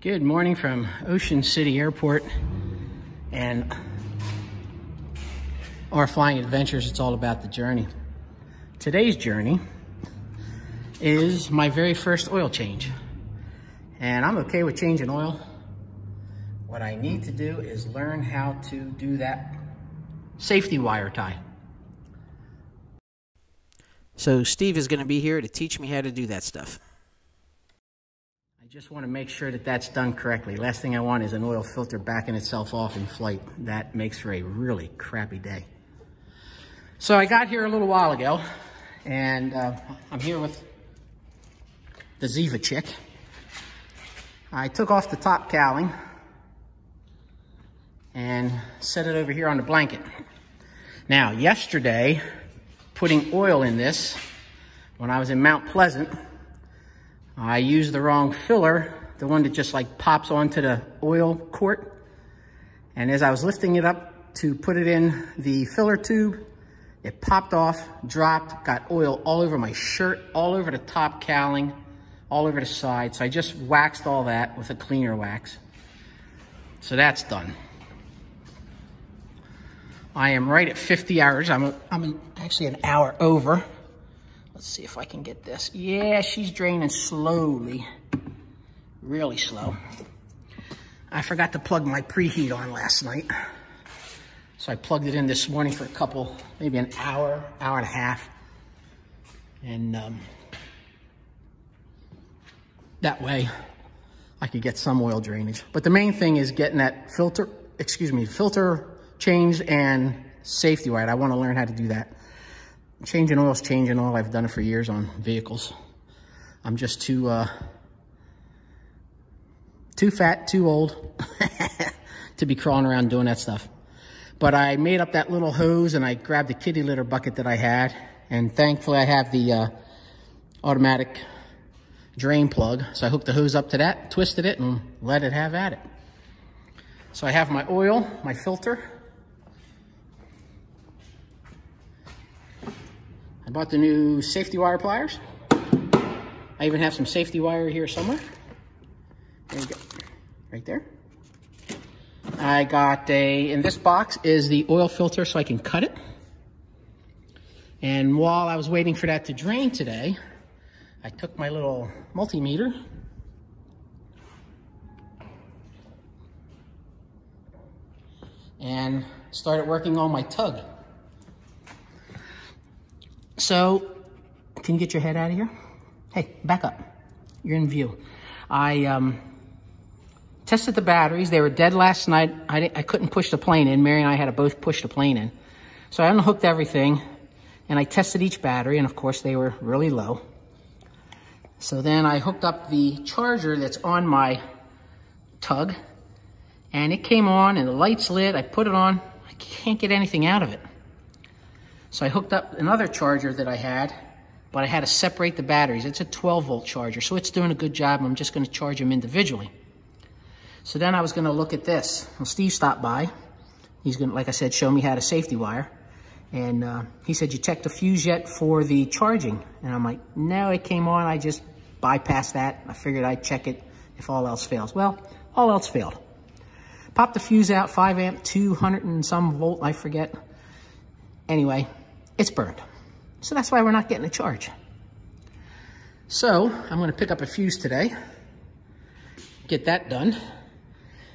Good morning from Ocean City Airport and our flying adventures. It's all about the journey. Today's journey is my very first oil change. And I'm okay with changing oil. What I need to do is learn how to do that safety wire tie. So Steve is going to be here to teach me how to do that stuff. I just want to make sure that that's done correctly. Last thing I want is an oil filter backing itself off in flight. That makes for a really crappy day. So I got here a little while ago, and uh, I'm here with the Ziva chick. I took off the top cowling and set it over here on the blanket. Now, yesterday, putting oil in this, when I was in Mount Pleasant, I used the wrong filler, the one that just like pops onto the oil quart. And as I was lifting it up to put it in the filler tube, it popped off, dropped, got oil all over my shirt, all over the top cowling, all over the side. So I just waxed all that with a cleaner wax. So that's done. I am right at 50 hours. I'm, a, I'm actually an hour over. Let's see if I can get this. Yeah, she's draining slowly, really slow. I forgot to plug my preheat on last night. So I plugged it in this morning for a couple, maybe an hour, hour and a half. And um, that way I could get some oil drainage. But the main thing is getting that filter, excuse me, filter changed and safety wire. I want to learn how to do that. Changing oil is changing oil. I've done it for years on vehicles. I'm just too, uh, too fat, too old to be crawling around doing that stuff. But I made up that little hose and I grabbed the kitty litter bucket that I had. And thankfully I have the uh, automatic drain plug. So I hooked the hose up to that, twisted it, and let it have at it. So I have my oil, my filter. I bought the new safety wire pliers. I even have some safety wire here somewhere. There you go, right there. I got a, in this box is the oil filter so I can cut it. And while I was waiting for that to drain today, I took my little multimeter and started working on my tug. So, can you get your head out of here? Hey, back up. You're in view. I um, tested the batteries. They were dead last night. I, I couldn't push the plane in. Mary and I had to both push the plane in. So I unhooked everything and I tested each battery and of course they were really low. So then I hooked up the charger that's on my tug and it came on and the lights lit. I put it on. I can't get anything out of it. So I hooked up another charger that I had, but I had to separate the batteries. It's a 12 volt charger, so it's doing a good job. I'm just going to charge them individually. So then I was going to look at this. Well, Steve stopped by. He's going to, like I said, show me how to safety wire. And uh, he said, you checked the fuse yet for the charging? And I'm like, no, it came on. I just bypassed that. I figured I'd check it if all else fails. Well, all else failed. Popped the fuse out, 5 amp, 200 and some volt, I forget. Anyway, it's burned. So that's why we're not getting a charge. So I'm going to pick up a fuse today, get that done.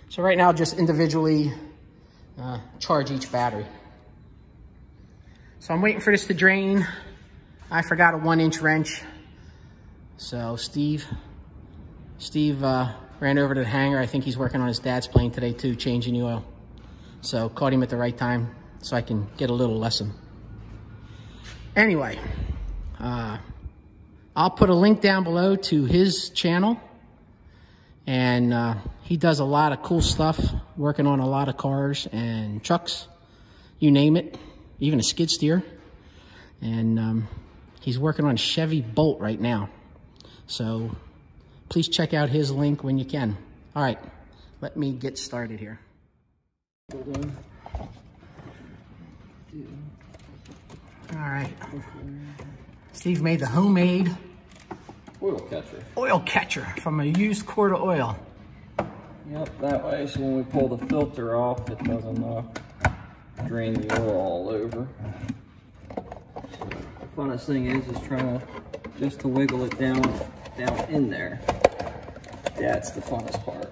So right now, just individually uh, charge each battery. So I'm waiting for this to drain. I forgot a one inch wrench. So Steve, Steve uh, ran over to the hangar. I think he's working on his dad's plane today too, changing the oil. So caught him at the right time so I can get a little lesson. Anyway, uh, I'll put a link down below to his channel and uh, he does a lot of cool stuff, working on a lot of cars and trucks, you name it, even a skid steer. And um, he's working on a Chevy Bolt right now. So please check out his link when you can. All right, let me get started here. All right. Steve made the homemade Oil catcher. Oil catcher from a used quart of oil. Yep, that way, so when we pull the filter off, it doesn't uh, drain the oil all over. The funnest thing is, is trying to, just to wiggle it down, down in there. That's the funnest part.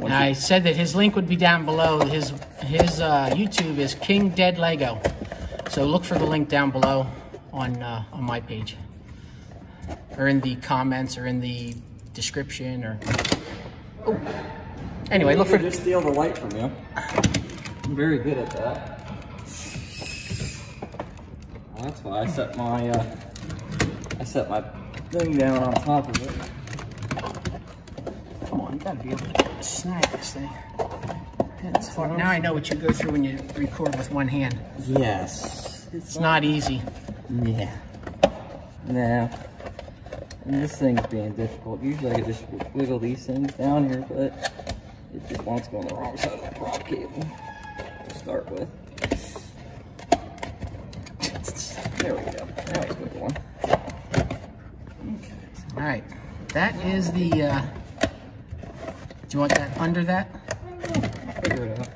I said that his link would be down below. His his uh, YouTube is King Deadlego. So look for the link down below on uh, on my page, or in the comments, or in the description, or. Oh. Anyway, look for. just steal the light from you. I'm very good at that. That's why I set my uh, I set my thing down on top of it. Come on, you gotta be able to snag this thing. Hard. Now I know what you go through when you record with one hand. Yes. It's not easy. Yeah. Now, this thing's being difficult. Usually I just wiggle these things down here, but it just wants to go on the wrong side of the prop cable to start with. There we go. Now it's wiggling. Okay. All right, that is the. Uh, do you want that under that? Figure it out.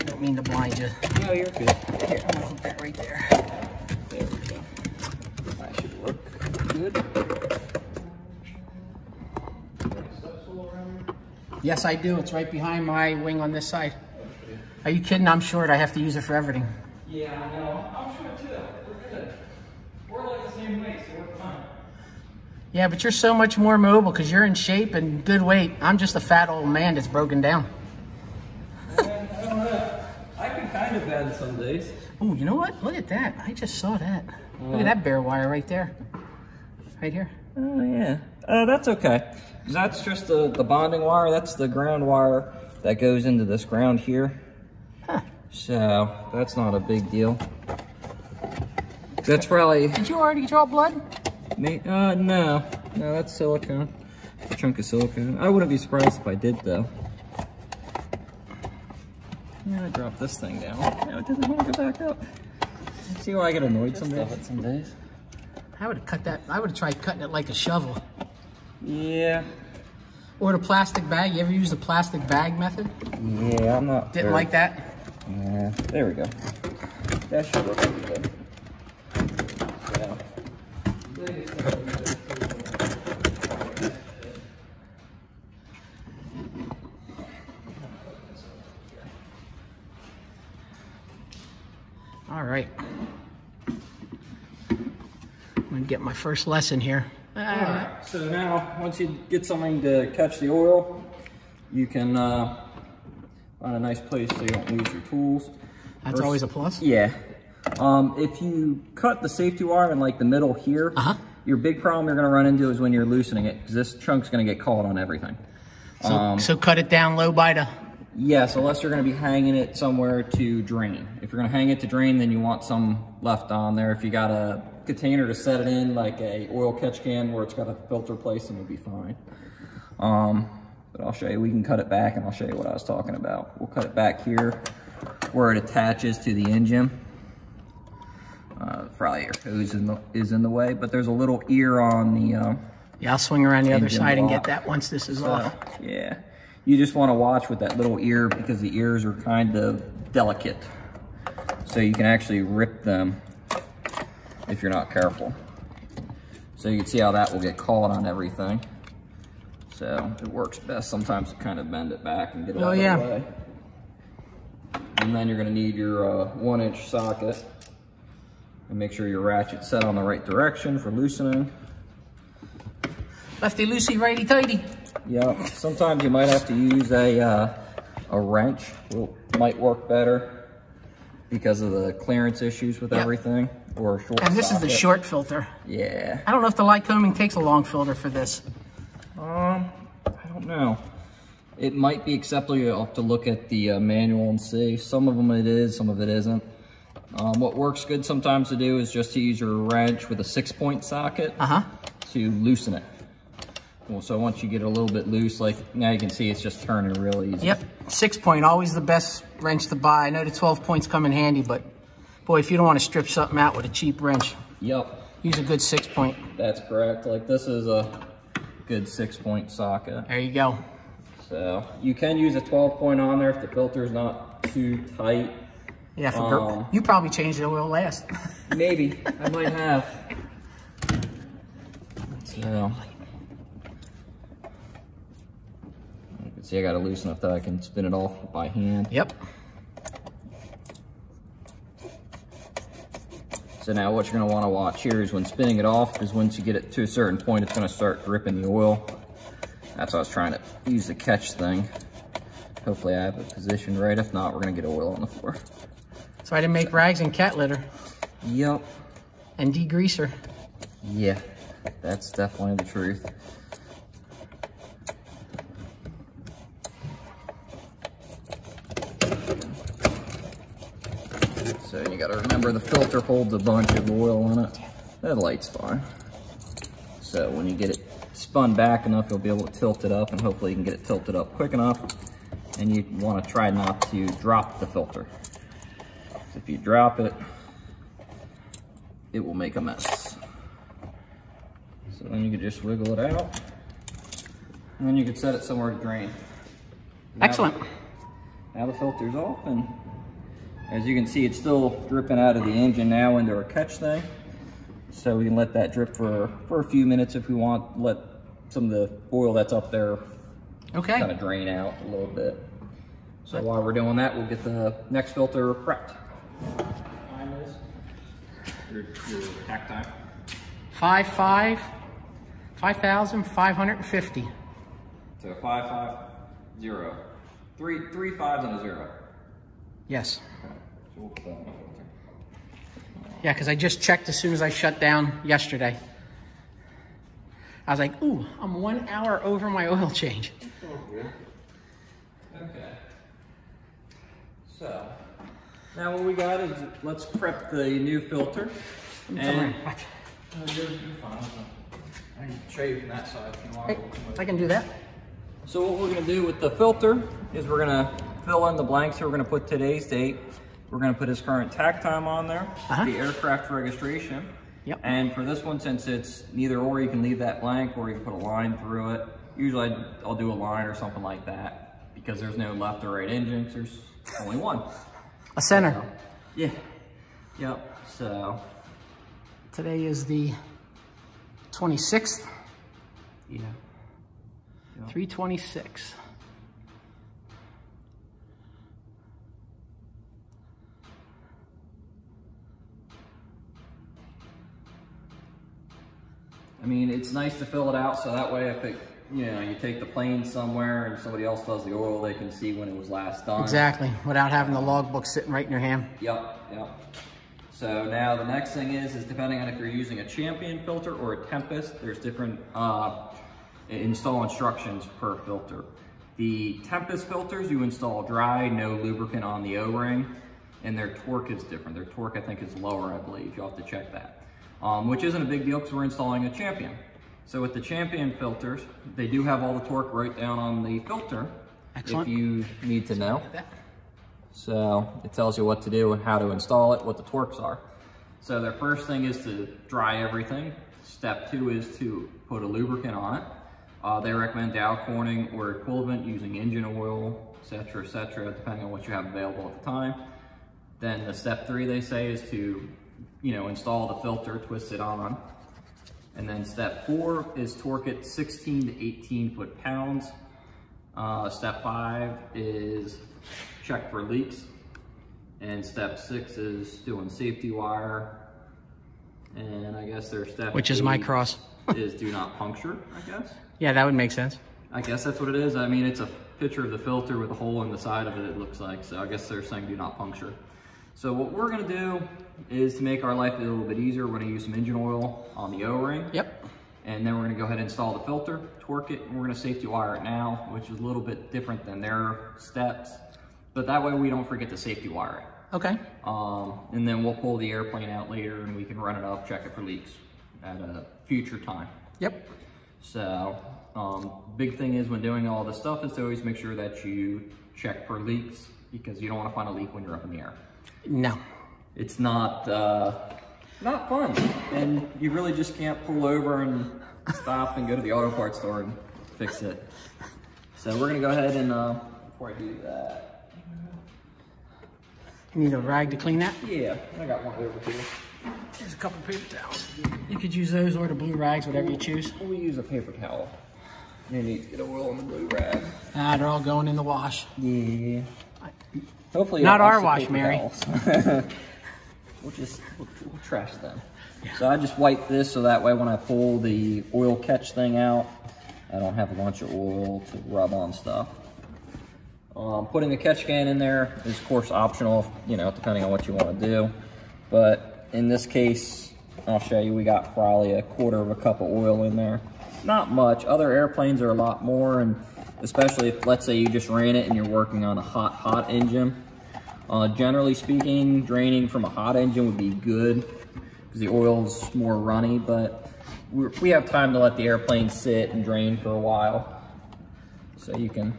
I don't mean to blind you. No, you're good. Here, I'm gonna put that right there. There we go. That should look good. Yes, I do. It's right behind my wing on this side. Are you kidding? I'm short. I have to use it for everything. Yeah, I know. I'm short too. We're good. We're like the same weight, so we're fine. Yeah, but you're so much more mobile because you're in shape and good weight. I'm just a fat old man that's broken down. I don't know. I can kind of bend some days. Oh, you know what? Look at that. I just saw that. Look at that bare wire right there. Right here. Oh yeah. Uh, that's okay. That's just the, the bonding wire. That's the ground wire that goes into this ground here. Huh. So that's not a big deal. That's probably Did you already draw blood? Me. Uh, no, no, that's silicone. It's a chunk of silicone. I wouldn't be surprised if I did though. Yeah, I dropped this thing down. Now it doesn't want to go back up. See why I get annoyed some days? Some days. I would have cut that. I would have tried cutting it like a shovel. Yeah. Or the plastic bag. You ever use the plastic bag method? Yeah, I'm not. Didn't very- like that? Yeah, there we go. That should look pretty good. Get my first lesson here. Ah, So now, once you get something to catch the oil, you can uh, find a nice place so you don't lose your tools. that's First- always a plus. Yeah. Um, if you cut the safety wire in like the middle here, Uh-huh. your big problem you're gonna run into is when you're loosening it, because this chunk's gonna get caught on everything. So, Um, so cut it down low by the. Yes, unless you're going to be hanging it somewhere to drain. If you're going to hang it to drain, then you want some left on there. If you got a container to set it in, like a oil catch can where it's got a filter place, then it'll be fine. Um, but I'll show you, we can cut it back and I'll show you what I was talking about. We'll cut it back here where it attaches to the engine. Uh, probably your hose in the, is in the way, but there's a little ear on the, um, Yeah, I'll swing around the other side and get that once this is so, off. yeah. You just want to watch with that little ear because the ears are kind of delicate. So you can actually rip them if you're not careful. So you can see how that will get caught on everything. So it works best sometimes to kind of bend it back and get it Oh, out of yeah. the way. And then you're going to need your uh, one inch socket. And make sure your ratchet's set on the right direction for loosening. Lefty loosey, righty tighty. Yeah, sometimes you might have to use a uh, a wrench. Will might work better because of the clearance issues with Yep. everything, or short. And this is the short filter. Yeah. I don't know if the Lycoming takes a long filter for this. Um, I don't know. It might be acceptable. You'll have to look at the uh, manual and see. Some of them it is, some of it isn't. Um, what works good sometimes to do is just to use your wrench with a six-point socket Uh huh. to loosen it. Well, so once you get a little bit loose, like now you can see it's just turning real easy. Yep. Six point, always the best wrench to buy. I know the 12 points come in handy, but boy, if you don't want to strip something out with a cheap wrench, Yep. use a good six point. That's correct. Like this is a good six point socket. There you go. So you can use a 12 point on there if the filter is not too tight. Yeah, for Um, you probably changed the oil last. Maybe, I might have. So. You can see I got it loose enough that I can spin it off by hand. yep. So now what you're gonna wanna watch here is when spinning it off is once you get it to a certain point, it's gonna start dripping the oil. That's why I was trying to use the catch thing. Hopefully I have it positioned right. If not, we're gonna get oil on the floor. So I didn't make rags and cat litter Yep. and degreaser. Yeah, that's definitely the truth. So you gotta remember the filter holds a bunch of oil in it. That light's fine. So when you get it spun back enough, you'll be able to tilt it up and hopefully you can get it tilted up quick enough. And you wanna try not to drop the filter. If you drop it, it will make a mess. So then you can just wiggle it out. And then you can set it somewhere to drain. Now- Excellent. Now the filter's off and as you can see, it's still dripping out of the engine now into our catch thing. So we can let that drip for, for a few minutes if we want, let some of the oil that's up there Okay. kind of drain out a little bit. So while we're doing that, we'll get the next filter prepped. Time is your, your tach time. Five five, five thousand five hundred and fifty. So five, five, zero. Three, three fives and a zero. Yes. Okay. So we'll put that on the filter. Yeah, because I just checked as soon as I shut down yesterday. I was like, ooh, I'm one hour over my oil change. Okay. So, now what we got is, let's prep the new filter. And, Watch. You're, you're fine. I can show you from that side if you want. Hey, I can do that. So what we're gonna do with the filter is we're gonna fill in the blanks here. We're gonna put today's date. We're gonna put his current tach time on there, Uh-huh. the aircraft registration. Yep. And for this one, since it's neither or, you can leave that blank or you can put a line through it. Usually I'd- I'll do a line or something like that because there's no left or right engine, 'cause there's only one. A center. Yeah. Yep, so, Today is the 26th, yeah. 326. I mean, it's nice to fill it out so that way if it, you know, you take the plane somewhere and somebody else does the oil, they can see when it was last done. Exactly, without having the logbook sitting right in your hand. Yep, yep. So now the next thing is, is depending on if you're using a Champion filter or a Tempest, there's different uh, install instructions per filter. The Tempest filters, you install dry, no lubricant on the O-ring, and their torque is different. Their torque, I think, is lower, I believe. You'll have to check that. Um, which isn't a big deal because we're installing a Champion. So with the Champion filters, they do have all the torque right down on the filter. Excellent. If you need to know. So it tells you what to do and how to install it, what the torques are. So their first thing is to dry everything. Step two is to put a lubricant on it. Uh, they recommend Dow Corning or equivalent using engine oil, etc., etc., depending on what you have available at the time. Then the step three they say is to, you know, install the filter, twist it on. And then step four is torque it 16 to 18 foot pounds. Uh, step five is check for leaks. And step six is doing safety wire. And I guess their step Which is my cross. is do not puncture, I guess. Yeah, that would make sense. I guess that's what it is. I mean, it's a picture of the filter with a hole in the side of it, it looks like. So I guess they're saying do not puncture. So what we're gonna do is to make our life a little bit easier, we're gonna use some engine oil on the O-ring. Yep. And then we're gonna go ahead and install the filter, torque it, and we're gonna safety wire it now, which is a little bit different than their steps. But that way we don't forget to safety wire it. Okay. Um, and then we'll pull the airplane out later and we can run it up, check it for leaks at a future time. Yep. So, um, big thing is when doing all this stuff is to always make sure that you check for leaks because you don't want to find a leak when you're up in the air. No. It's not, uh, not fun. And you really just can't pull over and stop and go to the auto parts store and fix it. So we're gonna go ahead and, uh, before I do that, You need a rag to clean that? yeah, I got one over here. There's a couple paper towels. You could use those or the blue rags, whatever you choose. We'll use a paper towel. You need to get a roll on the blue rag. Ah, they're all going in the wash. Yeah. Hopefully Not our wash, Mary. we'll just we'll, we'll trash them. So I just wipe this so that way when I pull the oil catch thing out, I don't have a bunch of oil to rub on stuff. Um, putting the catch can in there is of course optional, you know, depending on what you want to do. But in this case, I'll show you, we got probably a quarter of a cup of oil in there. Not much. Other airplanes are a lot more, and especially if, let's say, you just ran it and you're working on a hot, hot engine. Uh, generally speaking, draining from a hot engine would be good because the oil's more runny, but we're, we have time to let the airplane sit and drain for a while. So you can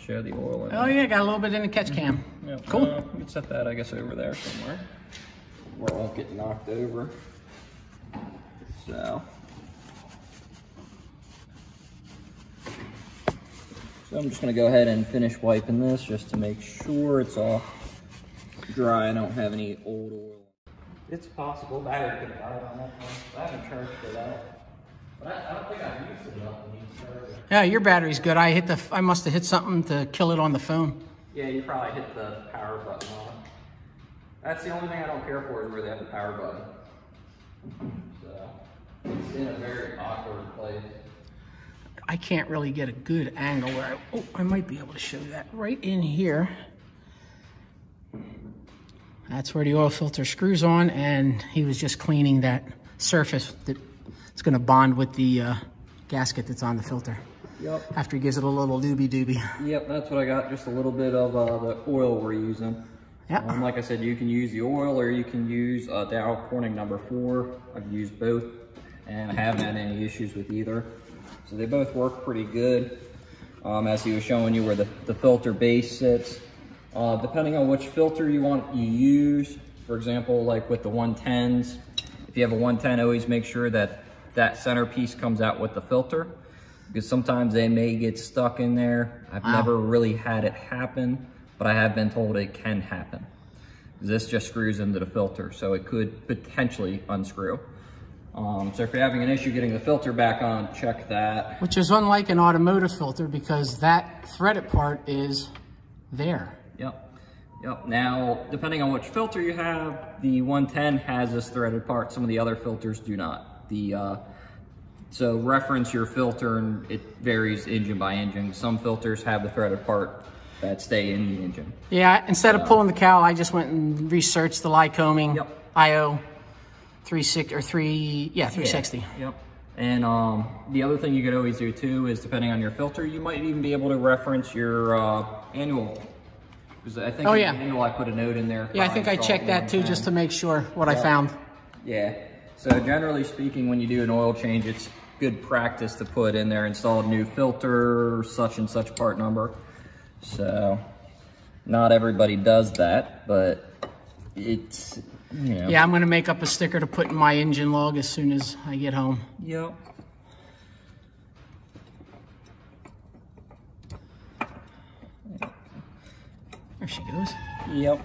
show the oil in Oh yeah, got a little bit in the catch can. Yep, Cool. uh, we can set that, I guess, over there somewhere where it won't get knocked over. So. So I'm just gonna go ahead and finish wiping this just to make sure it's all dry. I don't have any old oil. It's possible battery could have died on that one. I haven't charged for that. But I, I don't think I've used it enough to need to charge it. Yeah, your battery's good. I hit the. I must have hit something to kill it on the phone. Yeah, you probably hit the power button on it. That's the only thing I don't care for is where they have the power button. So, it's in a very awkward place. I can't really get a good angle where I, oh, I might be able to show that right in here. That's where the oil filter screws on, and he was just cleaning that surface that it's going to bond with the uh, gasket that's on the filter. Yep. After he gives it a little doobie doobie. Yep, that's what I got. Just a little bit of uh, the oil we're using. Yeah. Um, like I said, you can use the oil or you can use uh, Dow Corning number four. I've used both and I haven't had any issues with either. So they both work pretty good. Um, as he was showing you where the, the filter base sits. Uh, depending on which filter you want you use, for example, like with the 110s, if you have a 110, always make sure that that centerpiece comes out with the filter because sometimes they may get stuck in there. I've Wow. never really had it happen, but I have been told it can happen. This just screws into the filter, so it could potentially unscrew. Um, so if you're having an issue getting the filter back on, check that. Which is unlike an automotive filter because that threaded part is there. Yep. Yep. Now, depending on which filter you have, the 110 has this threaded part. Some of the other filters do not. The uh, so reference your filter, and it varies engine by engine. Some filters have the threaded part that stay in the engine. Yeah, instead of pulling the cowl, I just went and researched the Lycoming Yep. IO 36 or 3, yeah, 360. Yep. And um, the other thing you could always do too is depending on your filter, you might even be able to reference your uh, annual. Because I think Oh, yeah. the annual I put a note in there. Yeah, I think I checked that too just to make sure what I found. Yeah. So generally speaking, when you do an oil change, it's good practice to put in there installed new filter, such and such part number. So not everybody does that, but it's you know. Yeah, I'm going to make up a sticker to put in my engine log as soon as I get home. Yep. There she goes. Yep.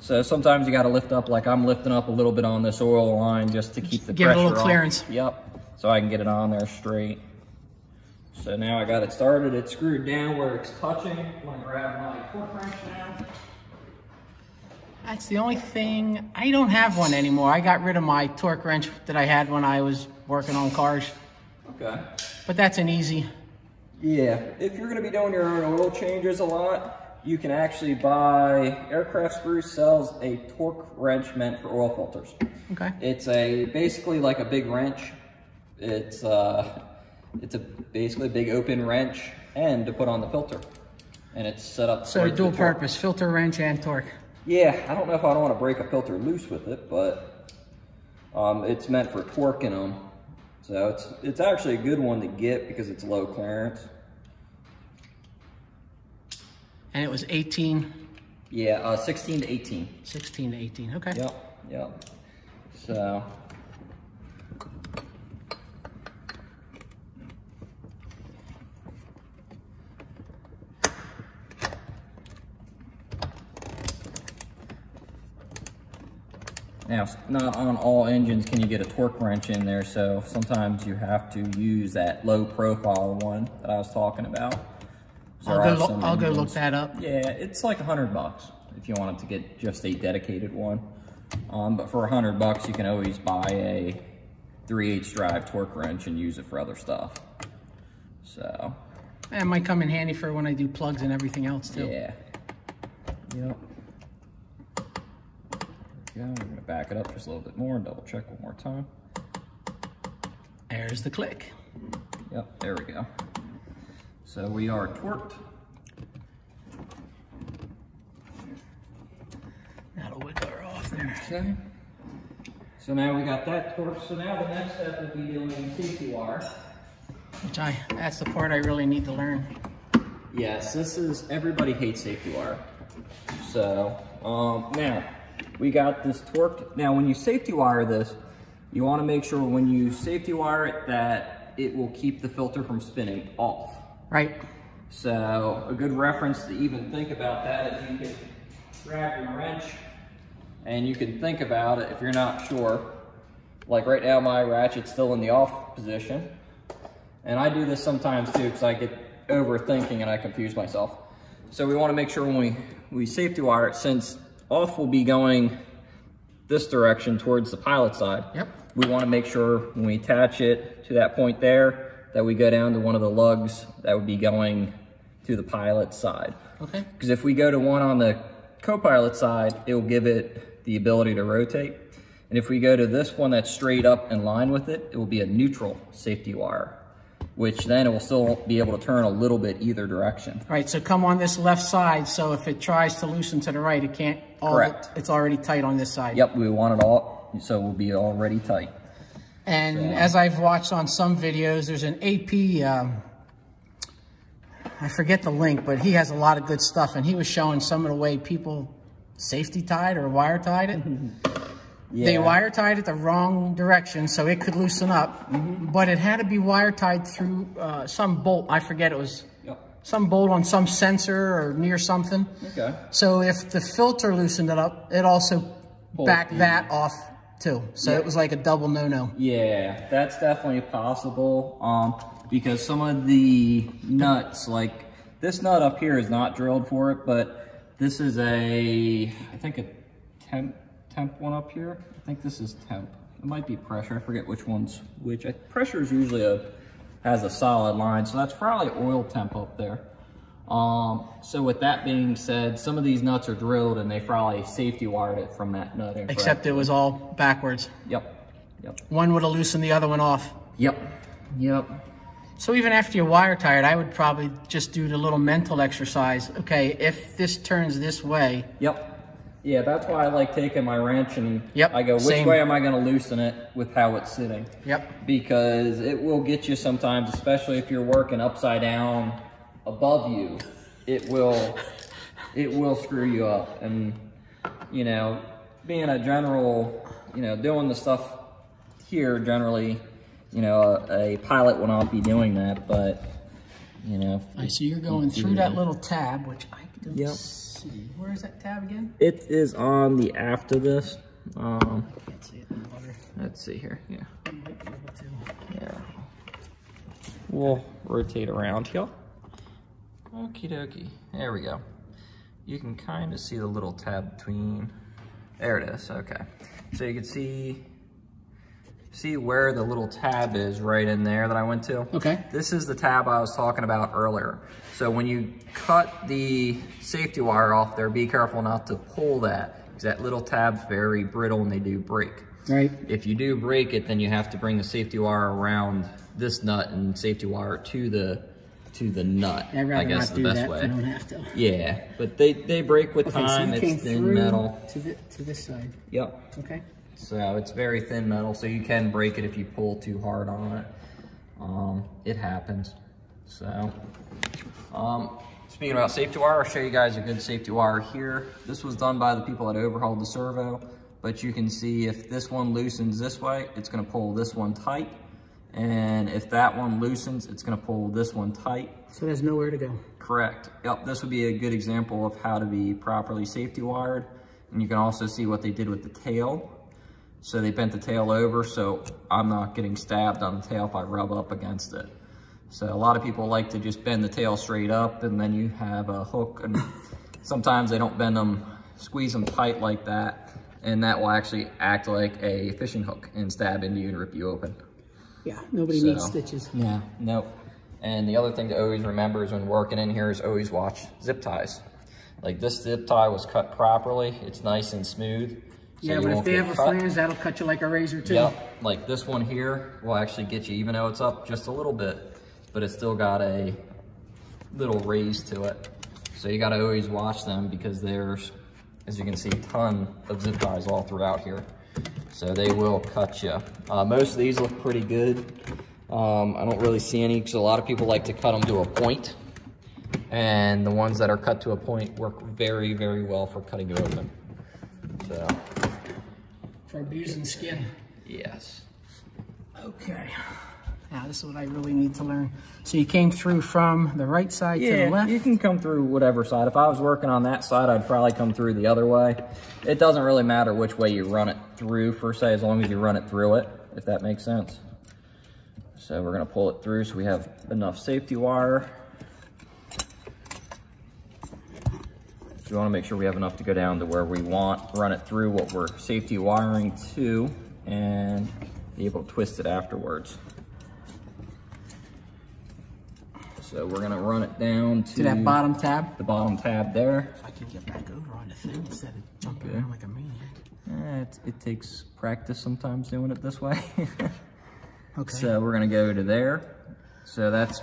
So sometimes you got to lift up, like I'm lifting up a little bit on this oil line just to keep the Give it a pressure little off. clearance. Yep. So I can get it on there straight. So now I got it started. It's screwed down where it's touching. I'm gonna grab my torque wrench now. That's the only thing. I don't have one anymore. I got rid of my torque wrench that I had when I was working on cars. Okay. But that's an easy. Yeah, if you're gonna be doing your own oil changes a lot, you can actually buy, Aircraft Spruce sells a torque wrench meant for oil filters. Okay. It's a, basically like a big wrench. It's uh, it's a basically a big open wrench end to put on the filter. And it's set up. So dual purpose, filter wrench and torque. Yeah, I don't know if I don't want to break a filter loose with it, but um, it's meant for torquing them. So it's it's actually a good one to get because it's low clearance. And it was 18, Yeah, uh, 16 to 18. 16 to 18. Okay. Yep, yep. So Now, not on all engines can you get a torque wrench in there, so sometimes you have to use that low profile one that I was talking about. I'll go, are I'll go look that up. Yeah, it's like a hundred bucks if you wanted to get just a dedicated one. Um, but for a hundred bucks, you can always buy a 3 8 drive torque wrench and use it for other stuff. So, It might come in handy for when I do plugs and everything else too. yeah. Yep. Yeah, I'm gonna back it up just a little bit more and double check one more time. There's the click. Yep, there we go. So we are torqued. That'll wiggle her off there. Okay. So now we got that torqued. So now the next step will be doing safety wire. Which I, that's the part I really need to learn. Yes, this is, everybody hates safety wire. So, um, now, we got this torqued. Now, when you safety wire this, you wanna make sure when you safety wire it that it will keep the filter from spinning off. Right? So, a good reference to even think about that is you can grab your wrench and you can think about it if you're not sure. Like right now, my ratchet's still in the off position. And I do this sometimes too because I get overthinking and I confuse myself. So we want to make sure when we, we safety wire it, since off will be going this direction towards the pilot side. Yep. We want to make sure when we attach it to that point there, that we go down to one of the lugs that would be going to the pilot side. Okay. Because if we go to one on the co-pilot side, it will give it the ability to rotate. And if we go to this one that's straight up in line with it, it will be a neutral safety wire, which then it will still be able to turn a little bit either direction. All right, so come on this left side, so if it tries to loosen to the right, it can't. All Correct. It's already tight on this side. Yep, we want it all, so we'll be already tight. And as I've watched on some videos, there's an AP, um, I forget the link, but he has a lot of good stuff. And he was showing some of the way people safety tied or wire tied it. They Yeah. wire tied it the wrong direction, so it could loosen up. But it had to be wire tied through uh, some bolt. I forget it was Yep. some bolt on some sensor or near something. Okay. So if the filter loosened it up, it also Pulled backed that off too. So Yeah. it was like a double no-no. Yeah, that's definitely possible. Um, because some of the nuts, like this nut up here, is not drilled for it, but this is a, I think a temp temp one up here. I think this is temp. It might be pressure. I forget which one's which. I, pressure is usually a has a solid line, so that's probably oil temp up there. Um, so with that being said, some of these nuts are drilled and they probably safety wired it from that nut. Except it was all backwards. Yep. Yep. One would have loosened the other one off. Yep. Yep. So even after you wire tired, I would probably just do the little mental exercise. Okay, if this turns this way, Yep. Yeah, that's why I like taking my wrench and Yep, I go, which same. way am I going to loosen it with how it's sitting? yep, Because it will get you sometimes, especially if you're working upside down above you. It will, it will screw you up. And you know, being a general, you know, doing the stuff here generally, you know, a, a pilot will not be doing that, but you know, I see you're going through that little tab, which I don't Yep. see. Where is that tab again? it is on the after this. Um, see it in the water. let's see here. Yeah. I might be able to. Yeah. We'll rotate around here. Okie dokie. There we go. You can kind of see the little tab between. There it is. Okay. So you can see see where the little tab is right in there that I went to. Okay. This is the tab I was talking about earlier. So when you cut the safety wire off there, be careful not to pull that because that little tab's very brittle and they do break. Right. If you do break it, then you have to bring the safety wire around this nut and safety wire to the to the nut. I guess the best way. I don't have to. Yeah, but they they break with Okay, so time. came it's thin metal. to, the, to this side. Yep. Okay. So it's very thin metal, so you can break it if you pull too hard on it. Um, it happens. So, um, speaking about safety wire, I'll show you guys a good safety wire here. This was done by the people that overhauled the servo. but you can see if this one loosens this way, it's gonna pull this one tight. And if that one loosens, it's gonna pull this one tight. So there's nowhere to go. Correct. Yep, this would be a good example of how to be properly safety wired. And you can also see what they did with the tail. So they bent the tail over so I'm not getting stabbed on the tail if I rub up against it. So a lot of people like to just bend the tail straight up and then you have a hook and sometimes they don't bend them, squeeze them tight like that and that will actually act like a fishing hook and stab into you and rip you open. Yeah, nobody So- needs stitches. Yeah, nope. And the other thing to always remember is when working in here is always watch zip ties. Like this zip tie was cut properly. It's nice and smooth. So yeah, but if they have a flange, that'll cut you like a razor too. Yep, like this one here will actually get you, even though it's up just a little bit, but it's still got a little raise to it. So you gotta always watch them because there's, as you can see, a ton of zip ties all throughout here. So they will cut you. Uh, most of these look pretty good. Um, I don't really see any because a lot of people like to cut them to a point. And the ones that are cut to a point work very, very well for cutting you open. So, For abusing skin. yes. Okay. Now this is what I really need to learn. So you came through from the right side to the Yeah, left. you can come through whatever side. If I was working on that side, I'd probably come through the other way. It doesn't really matter which way you run it through, per se, as long as you run it through it, if that makes sense. So we're gonna pull it through so we have enough safety wire. We wanna make sure we have enough to go down to where we want, run it through what we're safety wiring to, and be able to twist it afterwards. So we're gonna run it down to, to that bottom tab. the bottom tab there. I can get back over on the thing instead of jumping Okay. around like a maniac. Eh, it, it takes practice sometimes doing it this way. Okay. so we're gonna go to there. So that's,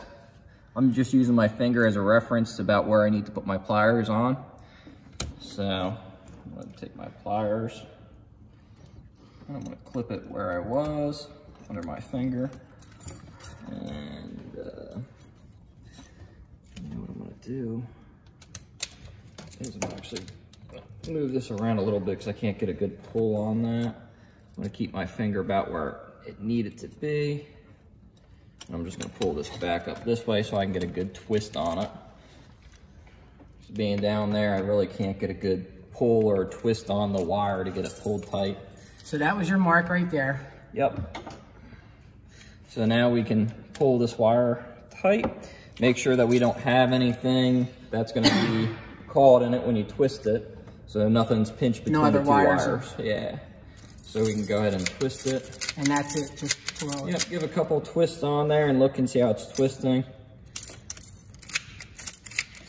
I'm just using my finger as a reference about where I need to put my pliers on. So I'm gonna take my pliers. and I'm gonna clip it where I was, under my finger. And uh, what I'm gonna do is I'm actually move this around a little bit because I can't get a good pull on that. I'm gonna keep my finger about where it needed to be. And I'm just gonna pull this back up this way so I can get a good twist on it. Being down there, I really can't get a good pull or twist on the wire to get it pulled tight. So that was your mark right there. Yep. So now we can pull this wire tight. Make sure that we don't have anything that's gonna be caught in it when you twist it. So nothing's pinched between No other the two wires wires. or- Yeah. So we can go ahead and twist it. And that's it. Just throw it. Yep, give a couple twists on there and look and see how it's twisting.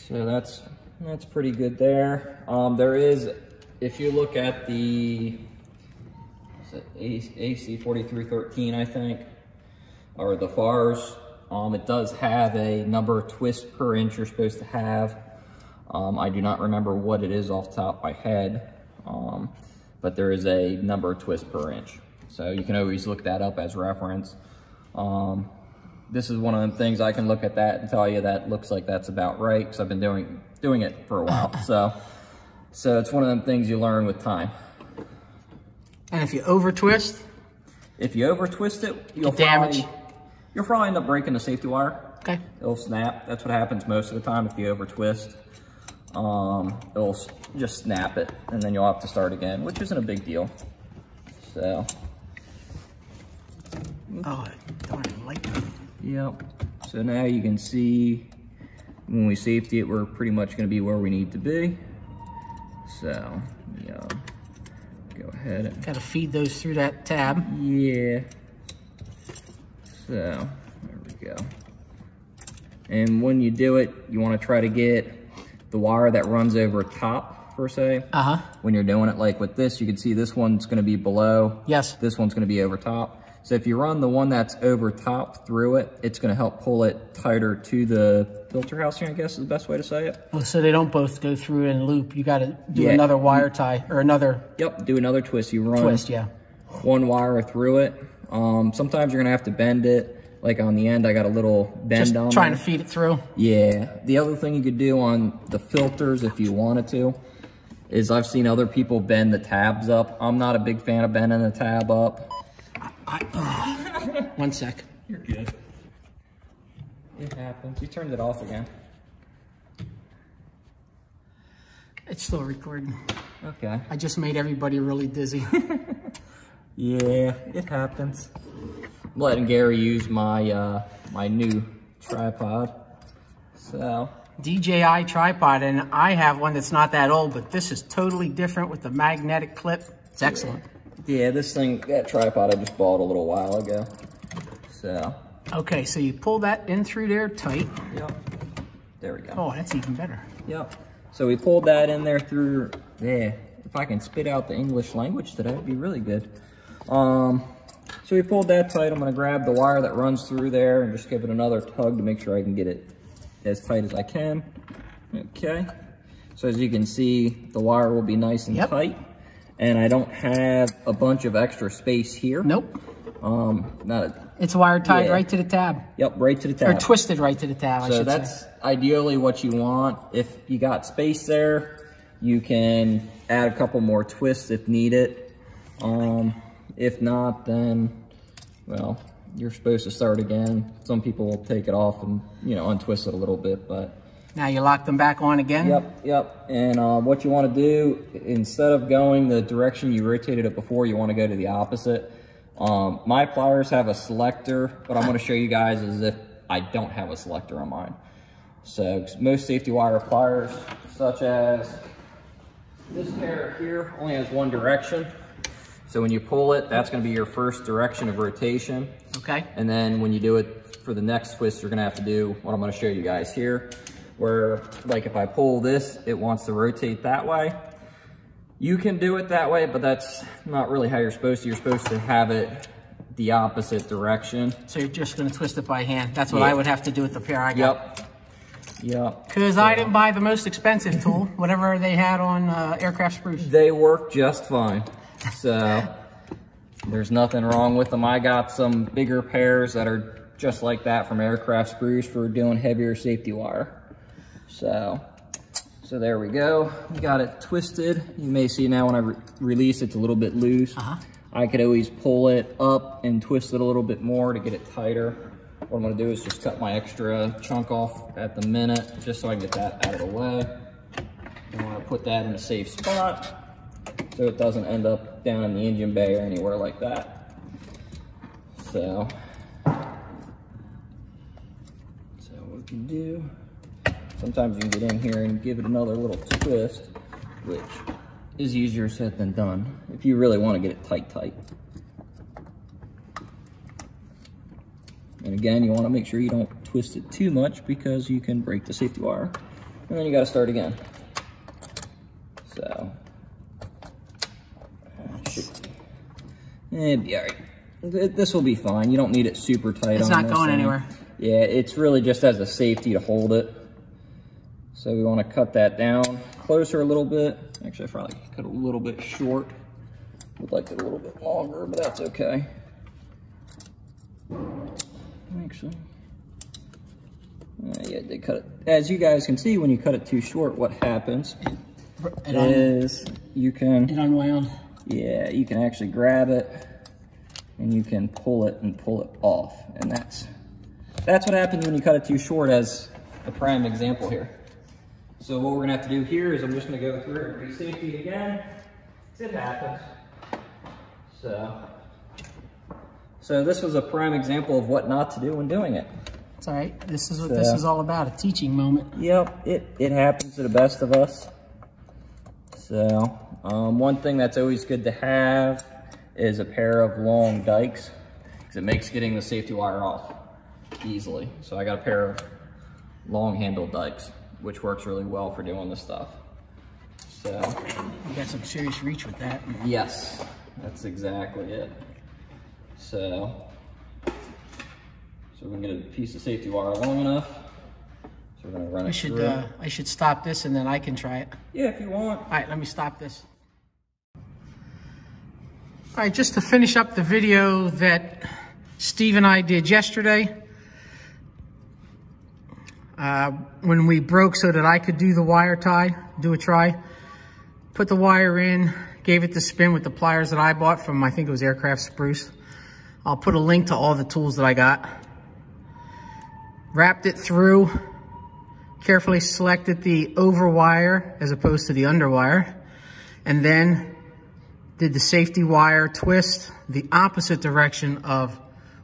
So that's that's pretty good there. Um, there is, if you look at the AC 4313, I think, or the FARS, um, it does have a number of twists per inch you're supposed to have. Um, I do not remember what it is off top of my head, um, but there is a number of twists per inch. So you can always look that up as reference. Um, this is one of the things I can look at that and tell you that looks like that's about right because I've been doing doing it for a while. so, so it's one of them things you learn with time. And if you over twist, If you over twist it, you'll Damage. probably you'll probably end up breaking the safety wire. okay. It'll snap. That's what happens most of the time if you over twist. Um, it'll just snap it, and then you'll have to start again, which isn't a big deal. So, Oh, darn light. yep. So now you can see when we safety it, we're pretty much going to be where we need to be. So, yeah. Go ahead and Got to feed those through that tab. Yeah. So, there we go. And when you do it, you want to try to get the wire that runs over top, per se. Uh huh. When you're doing it like with this, you can see this one's going to be below. Yes. This one's going to be over top. So if you run the one that's over top through it, it's going to help pull it tighter to the filter housing, I guess is the best way to say it. Well, so they don't both go through and loop. You got to do Yeah. another wire tie or another Yep, do another twist. You run twist. Yeah. one wire through it. Um, sometimes you're gonna have to bend it. Like on the end, I got a little bend Just on trying to feed it through. Yeah. The other thing you could do on the filters, if you wanted to, is I've seen other people bend the tabs up. I'm not a big fan of bending the tab up. I, uh, one sec. You're good. It happens. You turned it off again. It's still recording. Okay. I just made everybody really dizzy. Yeah, it happens. I'm letting Gary use my uh, my new tripod. So DJI tripod, and I have one that's not that old, but this is totally different with the magnetic clip. It's excellent. Yeah, this thing, that tripod I just bought a little while ago. So, Okay, so you pull that in through there tight. yep. There we go. Oh, that's even better. Yep. So we pulled that in there through, yeah, if I can spit out the English language today, it'd be really good. Um, so we pulled that tight. I'm gonna grab the wire that runs through there and just give it another tug to make sure I can get it as tight as I can. Okay. So as you can see, the wire will be nice and Yep. tight. And I don't have a bunch of extra space here. Nope. Um, not a, It's wired tied Yeah. right to the tab. yep, right to the tab. Or twisted right to the tab, I So that's say. ideally what you want. If you got space there, you can add a couple more twists if needed. Um, if not, then, well, you're supposed to start again. Some people will take it off and, you know, untwist it a little bit, but Now you lock them back on again? Yep, yep. And uh, what you want to do, instead of going the direction you rotated it before, you want to go to the opposite. Um, my pliers have a selector. What I'm going to show you guys is if I don't have a selector on mine. So most safety wire pliers, such as this pair here, only has one direction. So when you pull it, that's going to be your first direction of rotation. Okay. And then when you do it for the next twist, you're gonna have to do what I'm gonna show you guys here, where like if I pull this, it wants to rotate that way. You can do it that way, but that's not really how you're supposed to. You're supposed to have it the opposite direction. So you're just gonna twist it by hand. That's what Yeah. I would have to do with the pair I got. Yep. Yep. Because I didn't buy the most expensive tool, whatever they had on uh, aircraft spruce. They work just fine. So there's nothing wrong with them. I got some bigger pairs that are just like that from Aircraft Spruce for doing heavier safety wire. So, so there we go. We got it twisted. You may see now when I re release it's a little bit loose. Uh-huh. I could always pull it up and twist it a little bit more to get it tighter. What I'm gonna do is just cut my extra chunk off at the minute, just so I can get that out of the way. I wanna put that in a safe spot so it doesn't end up down in the engine bay or anywhere like that. So, so what we can do, sometimes you can get in here and give it another little twist, which is easier said than done, if you really want to get it tight, tight. And again, you want to make sure you don't twist it too much because you can break the safety wire. And then you got to start again. So, it'd be all right. This will be fine. You don't need it super tight It's not going anywhere. Yeah, it's really just as a safety to hold it. So we want to cut that down closer a little bit. Actually, I probably cut a little bit short. Would like it a little bit longer, but that's okay. Actually, yeah, yeah, they cut it. As you guys can see, when you cut it too short, what happens It, un- is you can it unwound. yeah, you can actually grab it and you can pull it and pull it off. And that's that's what happens when you cut it too short as a prime example here. So what we're gonna have to do here is I'm just gonna go through it and re-safety it again. It happens. So so this was a prime example of what not to do when doing it. It's all right. This is what this is all about, a teaching moment. Yep, it, it happens to the best of us. So, um, one thing that's always good to have is a pair of long dikes because it makes getting the safety wire off easily. So I got a pair of long handled dikes, which works really well for doing this stuff. So, You got some serious reach with that. yes, that's exactly it. So, so we're gonna get a piece of safety wire long enough. So we're gonna run I it should through. uh, I should stop this and then I can try it. Yeah, if you want. All right, let me stop this. All right, just to finish up the video that Steve and I did yesterday, uh, when we broke so that I could do the wire tie, do a try. put the wire in, gave it the spin with the pliers that I bought from, I think it was Aircraft Spruce. I'll put a link to all the tools that I got. Wrapped it through, carefully selected the over wire as opposed to the under wire, and then did the safety wire twist the opposite direction of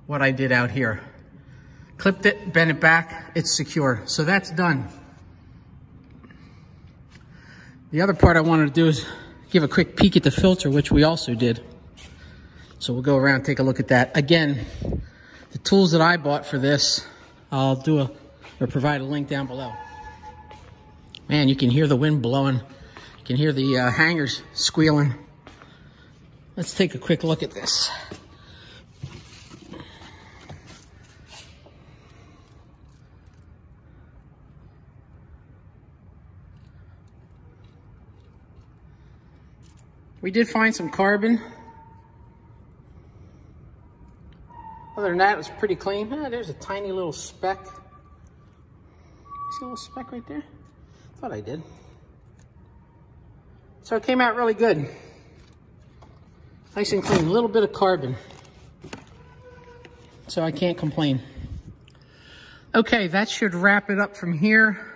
what I did out here. Clipped it, bent it back, it's secure. So that's done. The other part I wanted to do is give a quick peek at the filter, which we also did. So we'll go around take a look at that. Again, the tools that I bought for this, I'll do a, or provide a link down below. Man, you can hear the wind blowing. You can hear the uh, hangars squealing. Let's take a quick look at this. We did find some carbon. Other than that, it was pretty clean. There's a tiny little speck. See a little speck right there? Thought I did. So it came out really good. Nice and clean, a little bit of carbon. So I can't complain. Okay, that should wrap it up from here.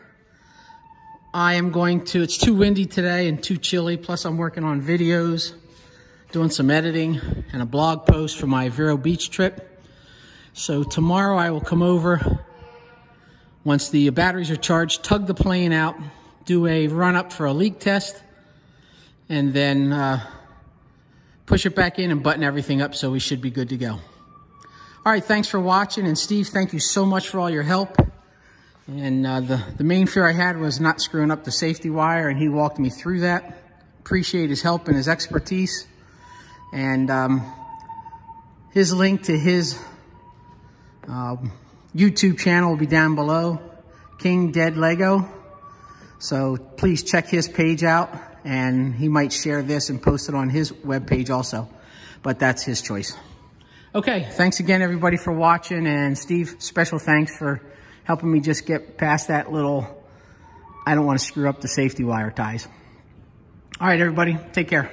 I am going to, it's too windy today and too chilly, plus I'm working on videos, doing some editing, and a blog post for my Vero Beach trip. So tomorrow I will come over, once the batteries are charged, tug the plane out, do a run up for a leak test, and then uh, push it back in and button everything up so we should be good to go. All right, thanks for watching. And Steve, thank you so much for all your help. And uh, the, the main fear I had was not screwing up the safety wire, and he walked me through that. Appreciate his help and his expertise. And um, his link to his uh, YouTube channel will be down below, King Deadlego. So please check his page out, and he might share this and post it on his webpage also. But that's his choice. Okay, thanks again, everybody, for watching. And Steve, special thanks for helping me just get past that little, I don't want to screw up the safety wire ties. All right, everybody, take care.